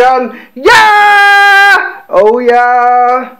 gun. Yeah! Oh yeah!